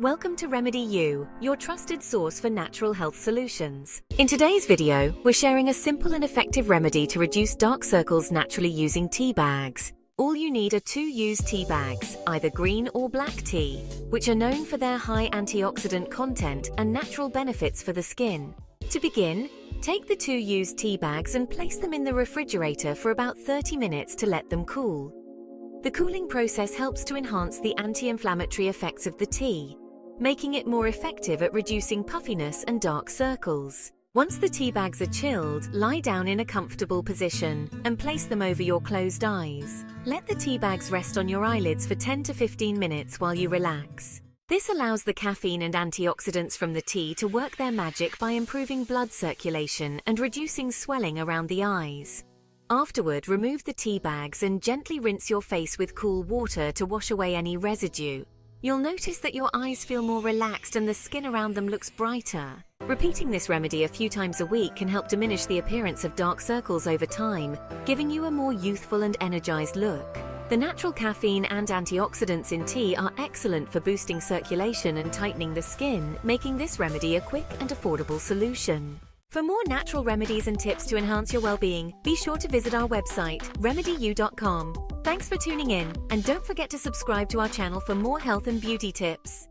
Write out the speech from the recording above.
Welcome to Remedy U, your trusted source for natural health solutions. In today's video, we're sharing a simple and effective remedy to reduce dark circles naturally using tea bags. All you need are two used tea bags, either green or black tea, which are known for their high antioxidant content and natural benefits for the skin. To begin, take the two used tea bags and place them in the refrigerator for about 30 minutes to let them cool. The cooling process helps to enhance the anti-inflammatory effects of the tea, making it more effective at reducing puffiness and dark circles. Once the tea bags are chilled, lie down in a comfortable position and place them over your closed eyes. Let the tea bags rest on your eyelids for 10 to 15 minutes while you relax. This allows the caffeine and antioxidants from the tea to work their magic by improving blood circulation and reducing swelling around the eyes. Afterward, remove the tea bags and gently rinse your face with cool water to wash away any residue. You'll notice that your eyes feel more relaxed and the skin around them looks brighter. Repeating this remedy a few times a week can help diminish the appearance of dark circles over time, giving you a more youthful and energized look. The natural caffeine and antioxidants in tea are excellent for boosting circulation and tightening the skin, making this remedy a quick and affordable solution. For more natural remedies and tips to enhance your well-being, be sure to visit our website, remedyu.com. Thanks for tuning in, and don't forget to subscribe to our channel for more health and beauty tips.